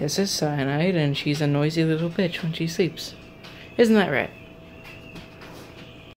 This is Cyanide, and she's a noisy little bitch when she sleeps. Isn't that right?